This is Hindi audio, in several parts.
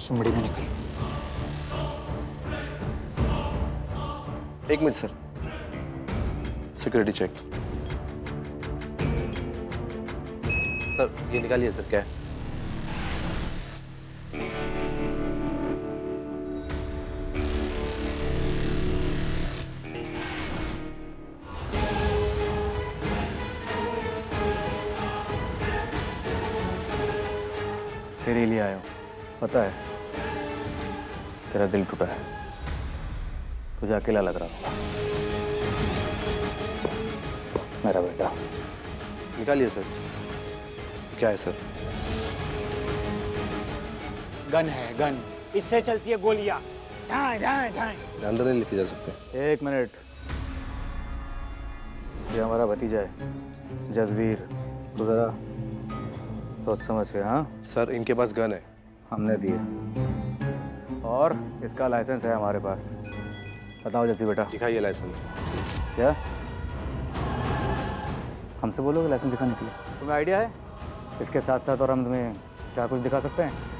सुमड़ी में निकल। एक minute, sir. Security check sir, ये निकालिए, सर, क्या तेरे लिए आया हूँ। पता है तेरा दिल टूटा है। तुझे अकेला लग रहा होगा मेरा बेटा। निकालिए सर। क्या है सर? गन है गन। इससे चलती है गोलियाँ। अंदर नहीं लेके जा सकते। एक मिनट। ये हमारा भतीजा है। जसवीर तो जरा सोच समझ के हाँ? सर इनके पास गन है। हमने दिए। और इसका लाइसेंस है हमारे पास। बताओ जैसी बेटा। दिखाइए लाइसेंस। क्या? हमसे बोलोगे लाइसेंस दिखाने के लिए? तुम्हें आइडिया है? इसके साथ साथ और हम तुम्हें क्या कुछ दिखा सकते हैं?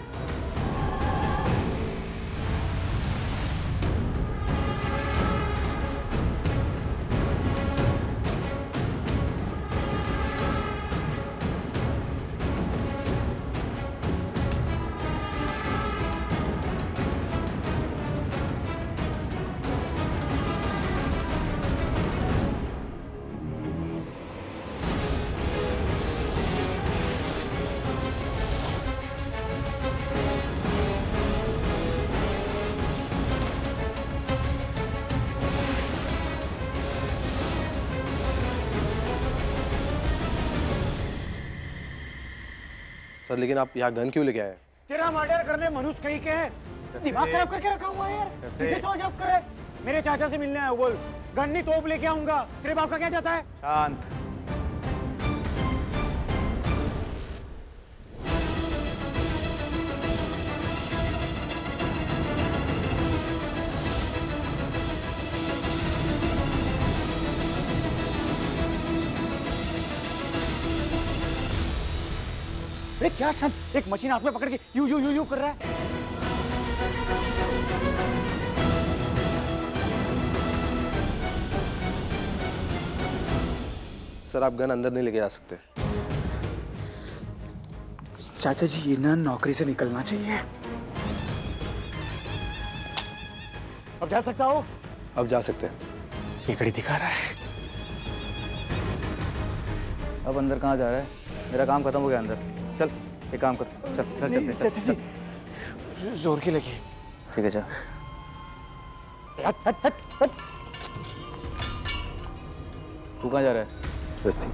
सर लेकिन आप यहाँ गन क्यों लेके आए? तेरा मर्डर करने मनुष्य कहीं के हैं? दिमाग खराब करके रखा हुआ है यार। समझ अब करे मेरे चाचा से मिलने आया बोल गन्नी तोप लेके आऊँगा। तेरे बाप का क्या जाता है? शांत। क्या शांत एक मशीन हाथ में पकड़ के यू यू यू यू कर रहा है। सर आप गन अंदर नहीं लेके जा सकते। चाचा जी ये ना नौकरी से निकलना चाहिए। अब जा सकता हो? अब जा सकते हैं। ये घड़ी दिखा रहा है। अब अंदर कहाँ जा रहा है? मेरा काम खत्म हो गया अंदर। एक काम कर चल चल चल चल, चाचा जी। ज़ोर की लगी। ठीक है चल तू कहाँ जा रहा है? बस्ती।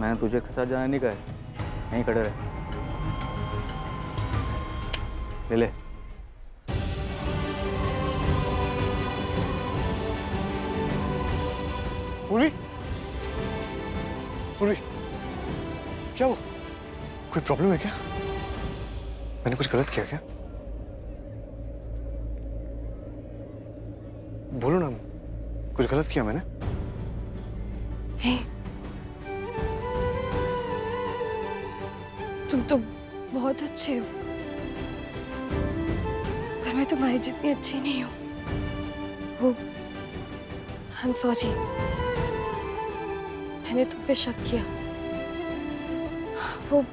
मैंने तुझे के साथ जाना नहीं कहा है। यहीं खड़े रहे। ले ले। पूर्वी पूर्वी क्या वो कोई प्रॉब्लम है क्या? मैंने कुछ गलत किया क्या? बोलो ना, कुछ गलत किया मैंने? नहीं। तुम तो बहुत अच्छे हो। पर मैं तुम्हारी जितनी अच्छी नहीं हूँ, वो आई एम सॉरी मैंने तुम पे शक किया। वो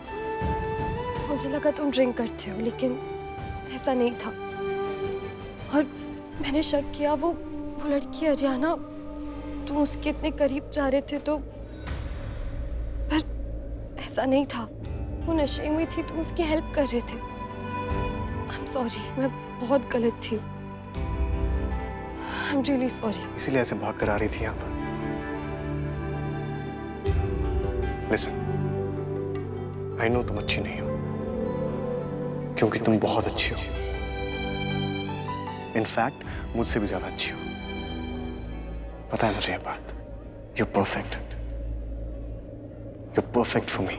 मुझे लगा तुम ड्रिंक करते हो, लेकिन ऐसा नहीं था। और मैंने शक किया, वो वो लड़की हरियाणा, तुम उसके इतने करीब जा रहे थे तो पर ऐसा नहीं था। वो नशे में थी, तुम उसकी हेल्प कर रहे थे। एम सॉरी मैं बहुत गलत थी। एम रियली सॉरी इसीलिए ऐसे भाग कर आ रही थी यहाँ पर। लिसन आई नो तुम अच्छी नहीं हो। क्योंकि तुम बहुत अच्छी हो। इनफैक्ट मुझसे भी ज़्यादा अच्छी हो। पता है मुझे ये बात? You perfect you perfect for me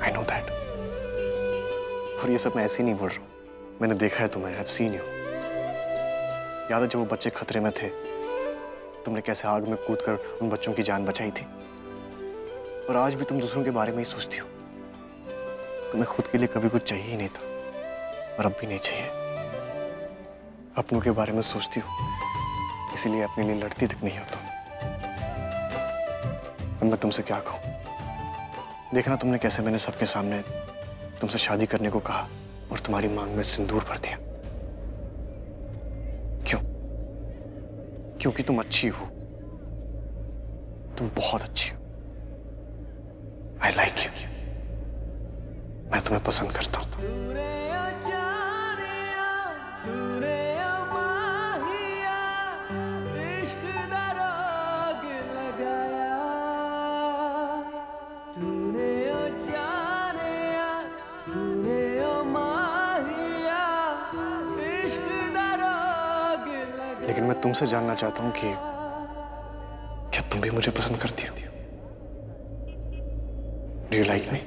I know that और ये सब मैं ऐसे ही नहीं बोल रहा हूँ। मैंने देखा है तुम्हें आई सीन यू याद है जब वो बच्चे खतरे में थे? तुमने कैसे आग में कूद कर उन बच्चों की जान बचाई थी? और आज भी तुम दूसरों के बारे में ही सोचती हो। तुम्हें खुद के लिए कभी कुछ चाहिए ही नहीं था, और अब भी नहीं चाहिए। अपनों के बारे में सोचती हूँ, इसीलिए अपने लिए लड़ती तक नहीं हो तुम अब मैं तुमसे क्या कहूँ? देखना तुमने कैसे मैंने सबके सामने तुमसे शादी करने को कहा और तुम्हारी मांग में सिंदूर भर दिया। क्यों? क्योंकि तुम अच्छी हो। तुम बहुत अच्छी हो। आई लाइक यू मैं तुम्हें पसंद करता हूँ। लेकिन मैं तुमसे जानना चाहता हूँ कि क्या तुम भी मुझे पसंद करती हो? डू यू लाइक मी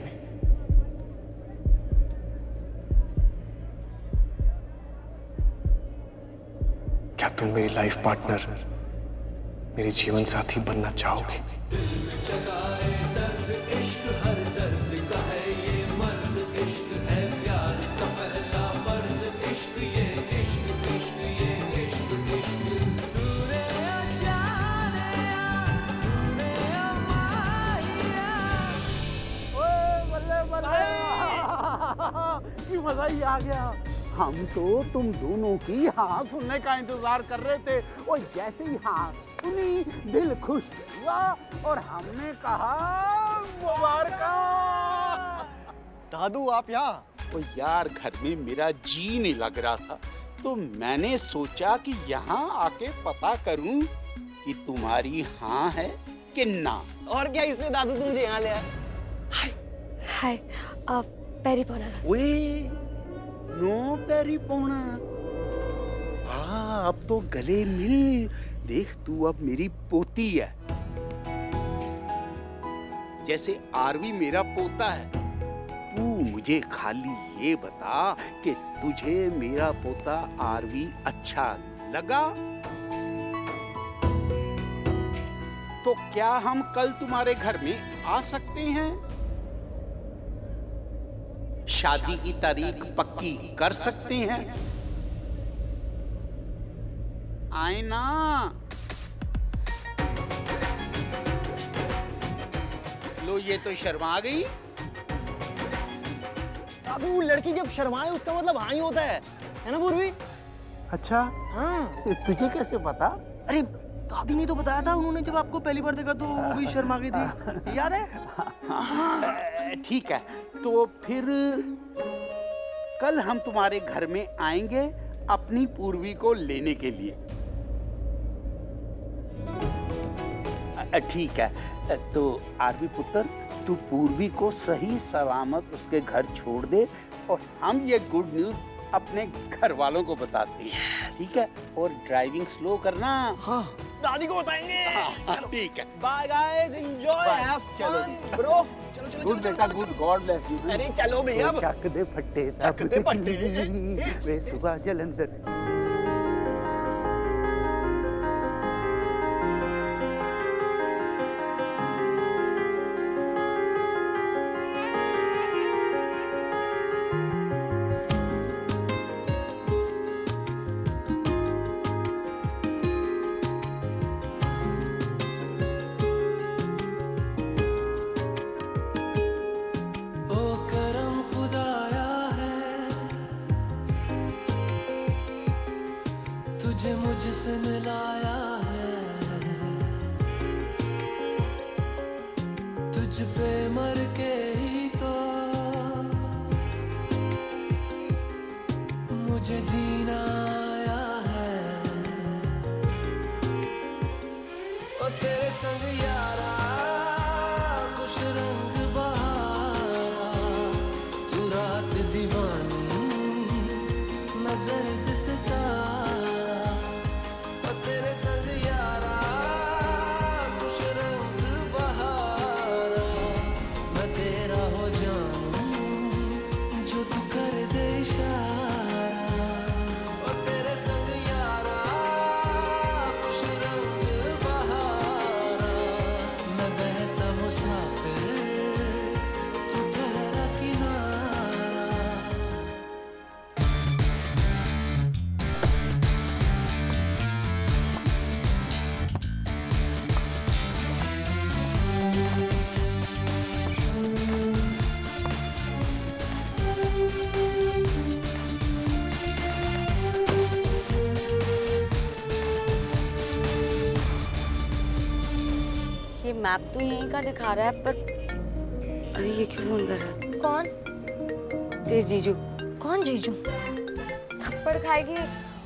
तुम मेरी लाइफ पार्टनर मेरी जीवन साथी बनना चाहोगे। मज़ा ही आ गया? हम तो तुम दोनों की हाँ सुनने का इंतज़ार कर रहे थे। और जैसे ही हाँ सुनी दिल खुश हुआ और हमने कहा मुबारक। दादू आप यहाँ? ओ यार घर में मेरा जी नहीं लग रहा था। तो मैंने सोचा कि यहाँ आके पता करूँ कि तुम्हारी हाँ है कि ना। और क्या इसने दादू तुम मुझे यहाँ ले आए हाय आप पैरी पौना ओए नो पैरी पौना। आ, अब तो गले मिल। देख, तू अब मेरी पोती है। जैसे आरवी मेरा पोता है। तू मुझे खाली ये बता कि तुझे मेरा पोता आरवी अच्छा लगा? तो क्या हम कल तुम्हारे घर में आ सकते हैं? शादी की तारीख पक्की कर सकते हैं? आए ना। लो ये तो शर्मा गई। अबे वो लड़की जब शर्माए उसका मतलब हाँ ही होता है। है ना पूर्वी? अच्छा। हाँ। तुझे कैसे पता? अरे काबी ने तो बताया था उन्होंने जब आपको पहली बार देखा तो वो भी शर्मा गई थी। याद है? हाँ, ठीक है। तो फिर कल हम तुम्हारे घर में आएँगे अपनी पूर्वी को लेने के लिए। ठीक है। तो आरवी पुत्र तू पूर्वी को सही सलामत उसके घर छोड़ दे और हम ये गुड न्यूज़ अपने घर वालों को बताते हैं। ठीक है? और ड्राइविंग स्लो करना। हाँ। दादी को बताएँगे। हाँ, ठीक है। बाय गाइस एंजॉय हैव चलो फन ब्रो चलो चलो गुड चलो बेटा गुड गॉड ब्लेस यू। अरे चलो भैया। चक दे फट्टे चक दे फट्टे। वे सुबह जलंधर। मुझसे मिलाया है। तुझ पे मर के ही तो मुझे जीना आया है। ओ तेरे संग यारा खुश रंग बहारा। दीवानी, मैं जर्द सितारा। मैप तो यहीं का दिखा रहा है पर अरे ये क्यों फ़ोन कर रहा है? कौन? तेरे जीजू। कौन जीजू? थप्पड़ खाएगी।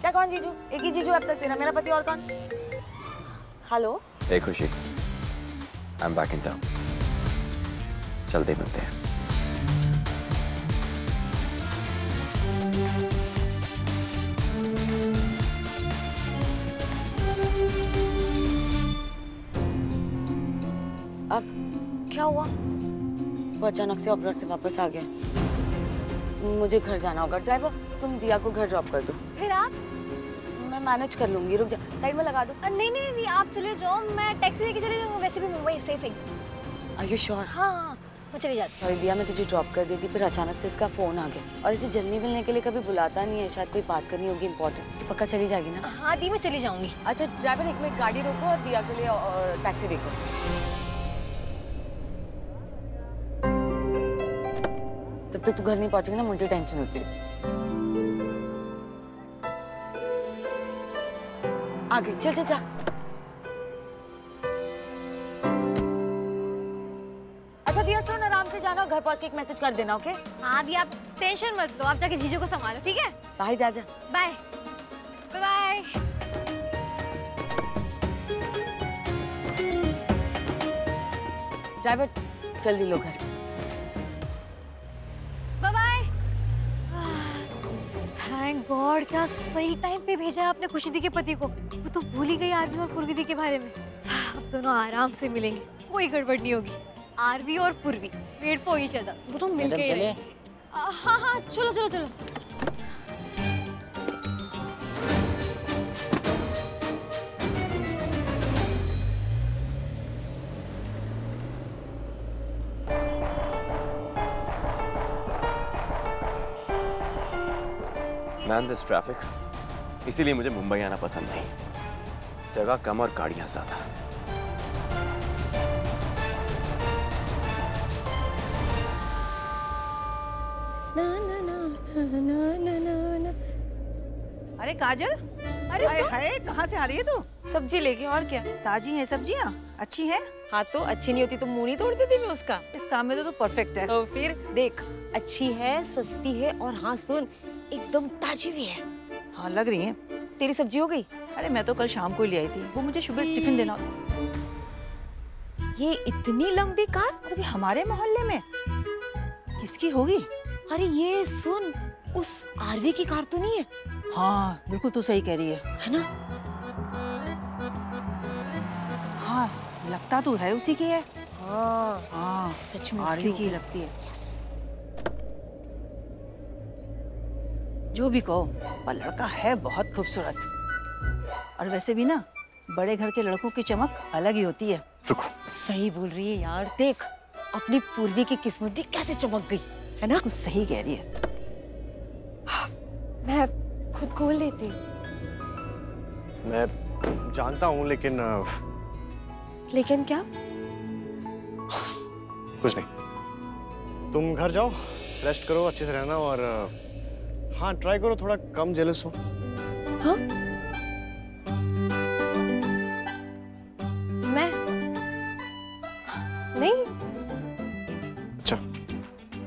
क्या कौन जीजू? एक ही जीजू अब तक तेरा मेरा पति और कौन? Hello? A Khushi. I am back in town जल्दी मिलते हैं। अब क्या हुआ? वो अचानक से ऑपरेट से वापस आ गया। मुझे घर जाना होगा। ड्राइवर तुम दिया को घर ड्रॉप कर दो। फिर आप? मैं मैनेज कर लूँगी। रुक जा। साइड में लगा दो। नहीं नहीं नहीं आप चले जाओ। मैं टैक्सी लेके चली जाऊँगी। वैसे भी मुंबई सेफ़ है। आर यू श्योर हाँ हाँ मैं चली जाती सॉरी दिया मैं तुझे ड्रॉप कर देती फिर अचानक से इसका फ़ोन आ गया। और इसे जल्दी मिलने के लिए कभी बुलाता नहीं है। शायद कोई बात करनी होगी इंपॉर्टेंट तो पक्का चली जाएगी ना? हाँ दी मैं चली जाऊँगी। अच्छा ड्राइवर एक मिनट गाड़ी रोको और दिया के लिए टैक्सी देखो। तब तक तू घर नहीं पहुंचेगा ना मुझे टेंशन होती है। आगे चल चल जा। अच्छा दिया सुन आराम से जाना घर पहुँच के एक मैसेज कर देना ओके हाँ दी आप टेंशन मत लो आप जाके जीजू को संभालो ठीक है? बाहर जा जा। बाय बाय बाय ड्राइवर जल्दी लो घर। गॉड क्या सही टाइम पे भेजा है आपने खुशी दी के पति को? वो तो भूल ही गई आरवी और पूर्वी दी के बारे में। अब दोनों आराम से मिलेंगे कोई गड़बड़ नहीं होगी। आरवी और पूर्वी वेट फॉर ईच अदर दोनों मिलके रहेंगे आ, हाँ हाँ चलो चलो चलो। मैन दिस ट्रैफ़िक इसीलिए मुझे मुंबई आना पसंद नहीं। जगह कम और गाड़ियाँ ज़्यादा। अरे काजल? अरे हाय कहाँ से आ रही है तू? सब्ज़ी लेके और क्या? ताजी है सब्ज़ियाँ? अच्छी है? हाँ तो अच्छी नहीं होती तो मुँह नहीं तोड़ देती मैं उसका। इस काम में तो तू परफेक्ट है। तो फिर देख अच्छी है सस्ती है और हाँ सुन एकदम ताजी भी है। हाँ लग रही है। तेरी सब्ज़ी हो गई? अरे मैं तो कल शाम को ही ले आई थी। वो मुझे सुबह टिफ़िन देना। ये इतनी लंबी कार अभी हमारे मोहल्ले में। किसकी होगी? अरे ये सुन उस आरवी की कार तो नहीं है? हाँ बिल्कुल तू सही कह रही है। है ना? हाँ लगता तो है उसी की है। हाँ। हाँ सच में आरवी की लगती है। जो भी कहो पर लड़का है बहुत खूबसूरत। और वैसे भी ना बड़े घर के लड़कों की चमक अलग ही होती है। रुको। सही बोल रही है यार देख अपनी पूर्वी की किस्मत भी कैसे चमक गई है ना? सही कह रही है। मैं खुद खोल लेती। मैं जानता हूँ लेकिन लेकिन क्या? कुछ नहीं। तुम घर जाओ रेस्ट करो अच्छे से रहना और हाँ ट्राई करो थोड़ा कम जेलस हो। हाँ? मैं? नहीं। अच्छा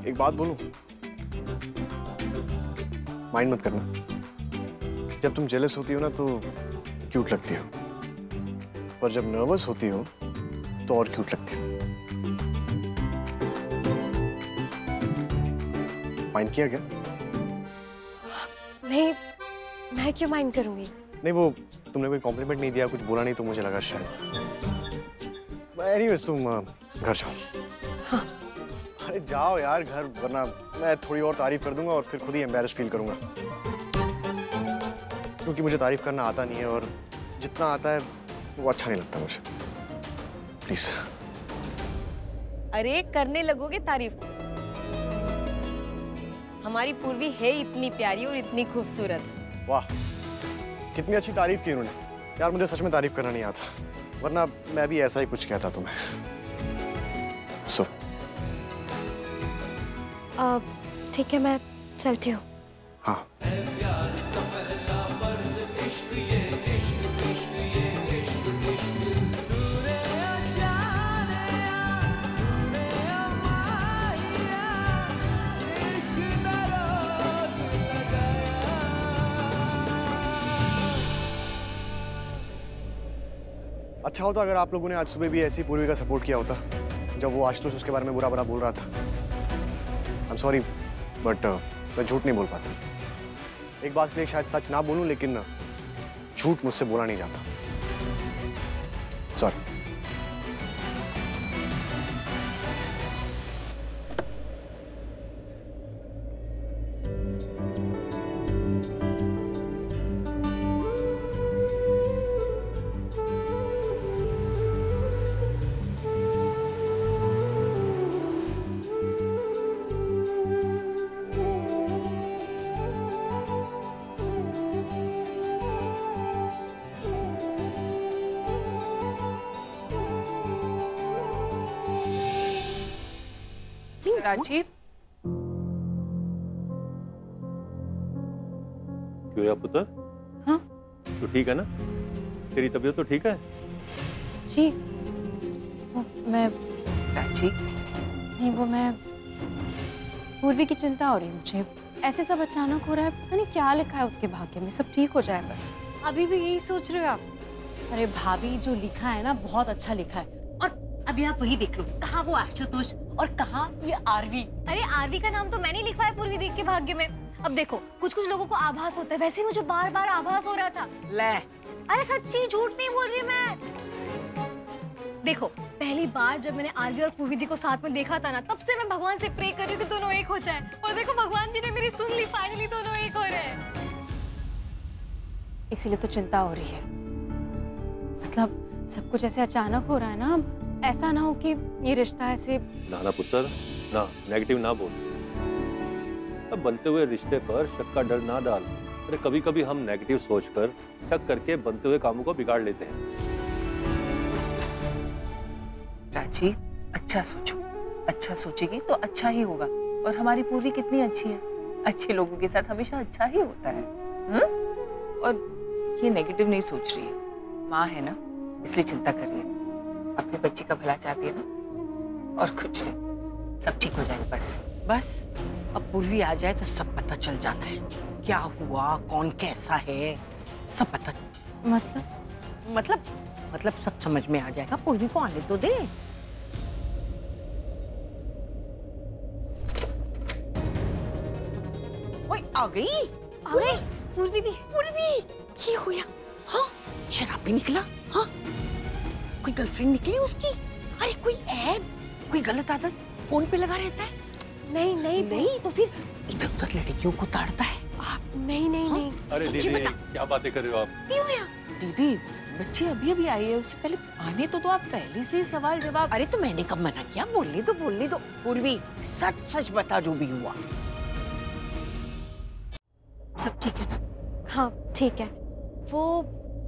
एक बात बोलूँ? माइंड मत करना। जब तुम जेलस होती हो ना तो क्यूट लगती हो। पर जब नर्वस होती हो तो और क्यूट लगती हो। माइंड किया क्या? नहीं मैं क्यों माइंड करूँगी? नहीं वो तुमने कोई कॉम्प्लीमेंट नहीं दिया कुछ बोला नहीं तो मुझे लगा शायद। एनीवेज तुम घर जाओ। हाँ। अरे जाओ यार घर वरना मैं थोड़ी और तारीफ़ कर दूँगा और फिर खुद ही एम्बेरस फील करूँगा। क्योंकि मुझे तारीफ़ करना आता नहीं है और जितना आता है वो अच्छा नहीं लगता मुझे। प्लीज़ अरे करने लगोगे तारीफ़? हमारी पूर्वी है इतनी प्यारी और इतनी खूबसूरत। वाह कितनी अच्छी तारीफ़ की उन्होंने यार मुझे सच में तारीफ़ करना नहीं आता वरना मैं भी ऐसा ही कुछ कहता तुम्हें। सो ठीक है मैं चलती हूँ। हाँ। अच्छा होता अगर आप लोगों ने आज सुबह भी ऐसी पूर्वी का सपोर्ट किया होता जब वो आशुतोष उसके बारे में बुरा बुरा बोल रहा था। आई एम सॉरी बट मैं झूठ नहीं बोल पाता। एक बात के लिए शायद सच ना बोलूँ लेकिन uh, झूठ मुझसे बोला नहीं जाता। राजीव। क्यों या पुत्र? हाँ? तो ठीक है ना? तेरी तबीयत तो ठीक है? जी। वो मैं राजीव। नहीं वो मैं पूर्वी की चिंता हो रही है मुझे। ऐसे सब अचानक हो रहा है पता नहीं क्या लिखा है उसके भाग्य में। सब ठीक हो जाए बस। अभी भी यही सोच रहे हो आप? अरे भाभी जो लिखा है ना बहुत अच्छा लिखा है। और अभी आप वही देख लो कहाँ वो आशुतोष और कहाँ ये आरवी? अरे आरवी का नाम तो मैंने लिखवाया है पूर्वी देख के भाग्य में। अब देखो कुछ कुछ लोगों को आभास होता है। वैसे ही मुझे बार बार आभास हो रहा था। ले। अरे सच्ची झूठ नहीं बोल रही मैं। देखो पहली बार जब मैंने आरवी और पूर्वी दी को साथ में देखा था ना तब से मैं भगवान से प्रे कर रही हूँ कि दोनों एक हो जाए। और देखो भगवान जी ने मेरी सुन ली फाइनली दोनों एक हो रहे हैं। इसीलिए तो चिंता हो रही है। मतलब सब कुछ ऐसे अचानक हो रहा है ना ऐसा ना हो कि ये रिश्ता ऐसे ना ना पुत्र ना नेगेटिव ना बोल। अब बनते हुए रिश्ते पर शक का डर ना डाल। अरे कभी कभी हम नेगेटिव सोचकर शक करके बनते हुए कामों को बिगाड़ लेते हैं। राजीव अच्छा सोचो। अच्छा सोचेगी तो अच्छा ही होगा। और हमारी पूर्वी कितनी अच्छी है। अच्छे लोगों के साथ हमेशा अच्छा ही होता है। हुँ? और ये नेगेटिव नहीं सोच रही है। माँ है ना इसलिए चिंता कर रही है। अपने बच्चे का भला चाहती है ना? और कुछ नहीं सब ठीक हो जाएगा बस। बस अब पूर्वी आ जाए तो सब पता चल जाना है। क्या हुआ कौन कैसा है? सब पता मतलब? मतलब मतलब सब समझ में आ जाएगा। पूर्वी को आने तो दे। ओए आ गई? आ गई। पूर्वी दी पूर्वी? ये हुआ। हाँ? शराब भी निकला? हाँ? कोई गर्लफ्रेंड निकली उसकी? अरे कोई ऐप कोई गलत आदत फ़ोन पे लगा रहता है? नहीं नहीं नहीं? तो फिर इधर उधर लड़कियों को ताड़ता है। आप नहीं नहीं नहीं। अरे दीदी क्या बातें कर रहे हो आप? क्यों हुआ दीदी बच्ची अभी अभी आई है उससे पहले आने तो दो आप पहले से सवाल जवाब अरे तो मैंने कब मना किया? बोलने तो बोलने दो। पूर्वी सच सच बता जो भी हुआ। सब ठीक है ना? हाँ ठीक है। वो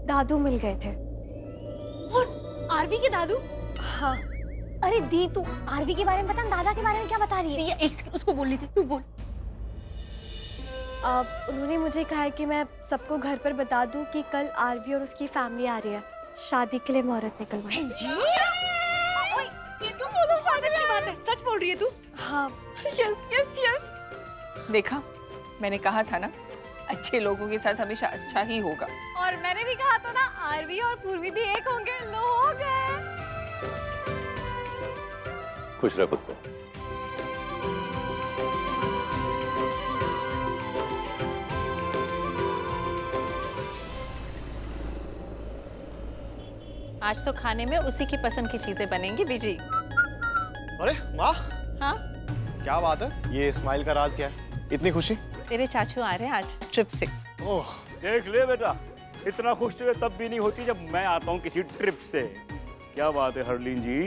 दादू मिल गए थे। और आरवी के दादू? हाँ। अरे दी तू आरवी के बारे में बता दादा के बारे में क्या बता रही है? ये एक उसको बोलनी थी तू बोल। अब उन्होंने मुझे कहा है कि मैं सबको घर पर बता दूँ कि कल आरवी और उसकी फैमिली आ रही है। शादी के लिए मुहूर्त निकलवाए ये तुम बोलो अच्छी बात है। सच बोल रही है तू? हाँ। यस यस यस देखा मैंने कहा था ना अच्छे लोगों के साथ हमेशा अच्छा ही होगा। और मैंने भी कहा था ना आरवी और पूर्वी भी एक होंगे लो हो। गए खुश रह पुत्र आज तो खाने में उसी की पसंद की चीज़ें बनेंगी बीजी अरे वाह। हाँ? क्या बात है ये स्माइल का राज क्या है? इतनी खुशी? तेरे चाचू आ रहे हैं आज ट्रिप से। ओह देख ले बेटा इतना खुश तो तब भी नहीं होती जब मैं आता हूँ किसी ट्रिप से। क्या बात है हरलीन जी?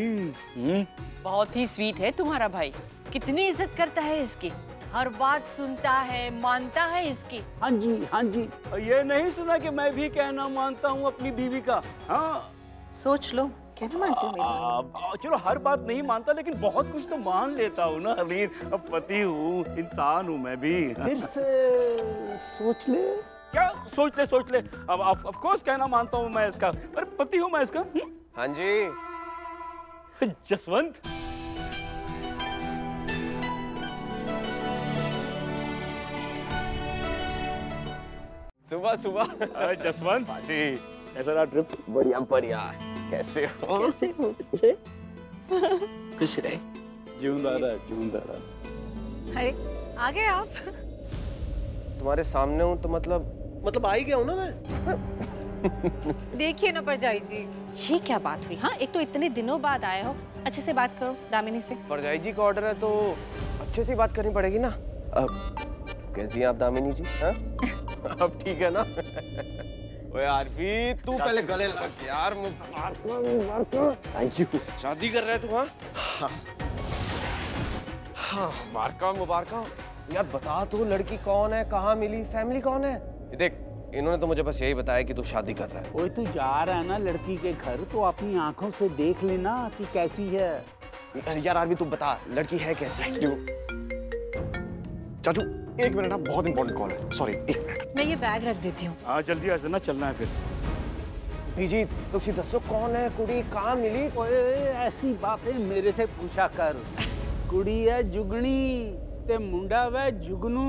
हम्म? बहुत ही स्वीट है तुम्हारा भाई। कितनी इज़्ज़त करता है इसकी। हर बात सुनता है मानता है इसकी। हाँ जी हाँ जी। ये नहीं सुना कि मैं भी कहना मानता हूँ अपनी बीवी का? हाँ। सोच लो। कहना मानती हूँ मेरी चलो हर बात नहीं मानता लेकिन बहुत कुछ तो मान लेता हूँ ना हरलीन अब पति हूँ इंसान हूँ मैं भी। फिर से सोच ले। क्या? सोच ले सोच ले। अब ऑफ़ कोर्स कहना मानता हूँ मैं इसका। अरे पति हूँ मैं इसका हम्म? हाँ जी। जसवंत। सुबह सुबह। जसवंत। जी। ऐसा ट्रिप बढ़िया बढ़िया। कैसे हो कैसे हो बच्चे खुश रहे ज़िंदा रहा ज़िंदा रहा अरे आ गए आप? तुम्हारे सामने हूँ तो मतलब मतलब आ ही गया हूँ ना मैं? देखिए ना परजाई जी। ये क्या बात हुई? हाँ एक तो इतने दिनों बाद आए हो। अच्छे से बात करो दामिनी से। परजाई जी का ऑर्डर है तो अच्छे से बात करनी पड़ेगी ना? अब कैसी हैं आप दामिनी जी? हाँ? अब ठीक है ना? ओए आरपी तू पहले गले लग यार थैंक यू शादी कर रहे तू हाँ? हाँ। मुबारका मुबारका। यार बता तू लड़की कौन है कहाँ मिली फैमिली कौन है? ये देख इन्होंने तो मुझे बस यही बताया कि तू शादी कर रहा है। ओए तू जा रहा है ना लड़की के घर तो अपनी आँखों से देख लेना कि कैसी है। यार आरपी तू बता लड़की है कैसी? चाचू एक मिनट ना बहुत इंपॉर्टेंट कॉल है। सॉरी एक मिनट। मैं ये बैग रख देती हूँ। हाँ जल्दी आ जाना चलना है फिर। बीजी तुम दसो कौन है? कुड़ी कहाँ मिली? ओए ऐसी बातें मेरे से पूछा कर। कुड़ी है जुगनी ते मुंडा वे जुगनू।